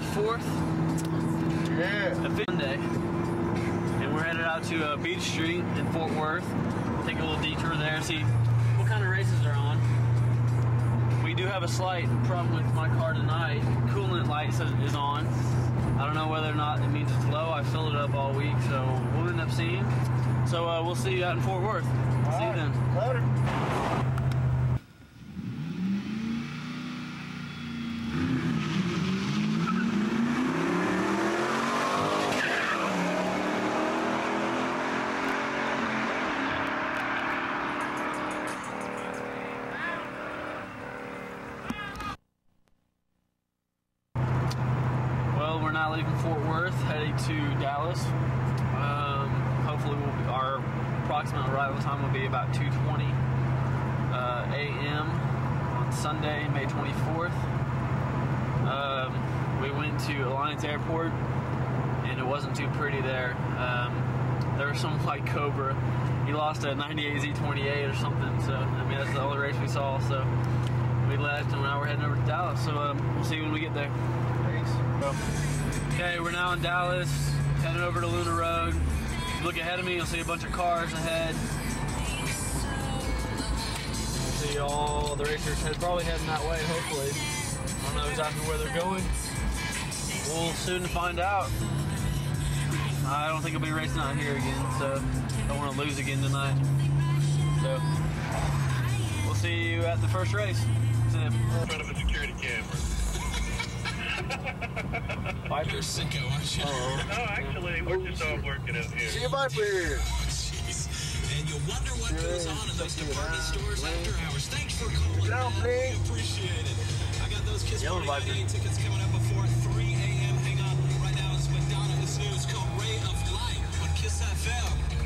24th, Yeah. a Sunday, and we're headed out to uh, Beach Street in Fort Worth. Take a little detour there, see what kind of races are on. We do have a slight problem with my car tonight. Coolant light is on. I don't know whether or not it means it's low. I filled it up all week, so we'll end up seeing. So uh, we'll see you out in Fort Worth. see you then. Later. Well, we're not leaving Fort Worth, heading to Dallas. Um, hopefully, we'll be, our approximate arrival time will be about 2:20 uh, a.m. on Sunday, May 24th. Um, we went to Alliance Airport, and it wasn't too pretty there. Um, there was some like Cobra. He lost a 98 Z28 or something. So I mean, that's the only race we saw. So we left, and now we're heading over to Dallas. So um, we'll see you when we get there. Okay, we're now in Dallas, heading over to Luna Road. Look ahead of me, you'll see a bunch of cars ahead. You'll see all the racers head, probably heading that way, hopefully. I don't know exactly where they're going. We'll soon find out. I don't think I'll be racing out here again, so I don't want to lose again tonight. So, we'll see you at the first race. Viper. sicko, aren't you? Oh, No, actually, we're just all working out here. See you, Viper. Jeez. And you wonder what goes on in those department stores after hours. Thanks for calling. Down, please. We appreciate it. I got those Kiss Yellow Party Viper. tickets coming up before 3 a.m. Hang on. Right now it's Madonna. This news called Ray of Light on Kiss FM.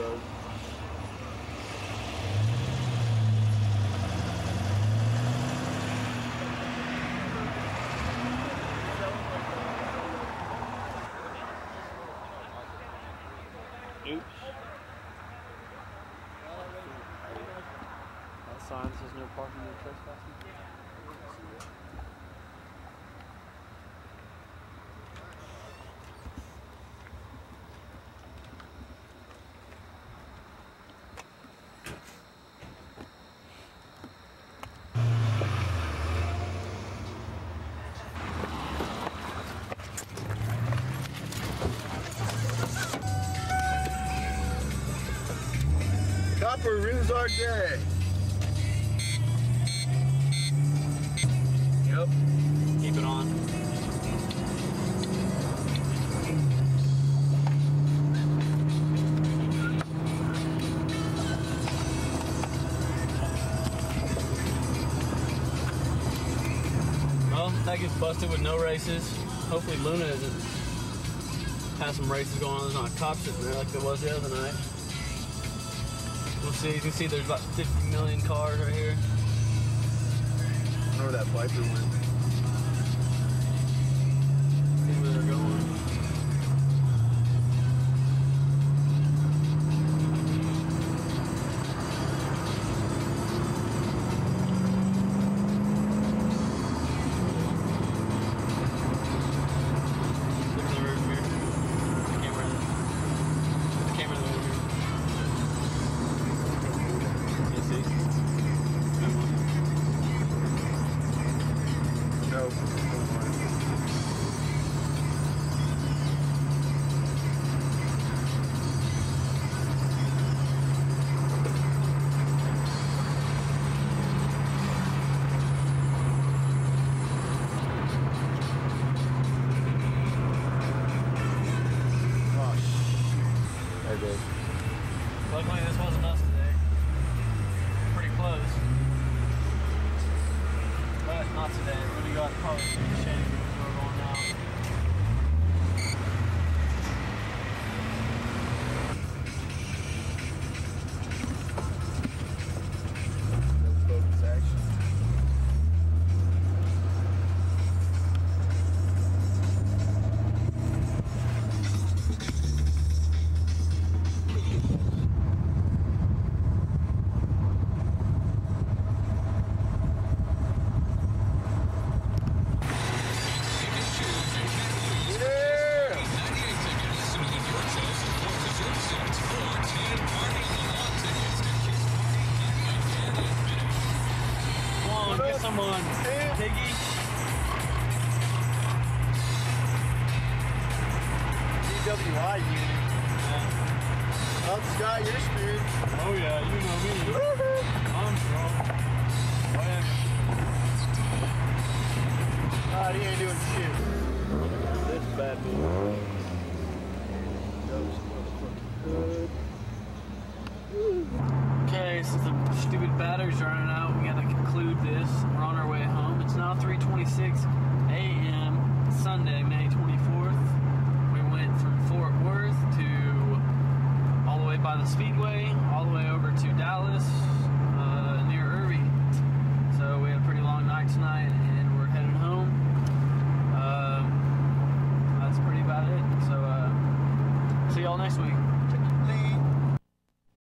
Yeah. Oops. That sign says no parking, no trespassing. Our day. Yep. Keep it on. Well, that gets busted with no races. Hopefully Luna isn't has some races going on. There's not cops sitting there like there was the other night. We'll see. You can see there's about 50 million cars right here. I where that Viper went. No. Yeah. Someone. Piggy. DWI unit. Yeah. Up Scott, you're screwed. Oh yeah, you know me. I'm strong. Whatever. God, he ain't doing shit. This bad boy. Good. Okay, since the stupid batteries are running out,